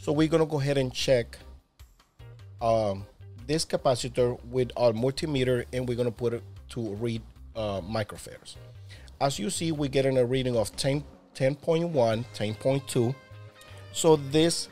So we're gonna go ahead and check um, this capacitor with our multimeter and we're gonna put it to read uh, microfarads. As you see, we're getting a reading of 10, 10.1, 10.2. So this